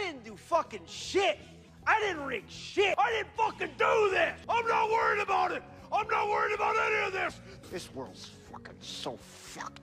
didn't do fucking shit. I didn't rig shit. I didn't fucking do this. I'm not worried about it. I'm not worried about any of this. This world's fucking so fucked up.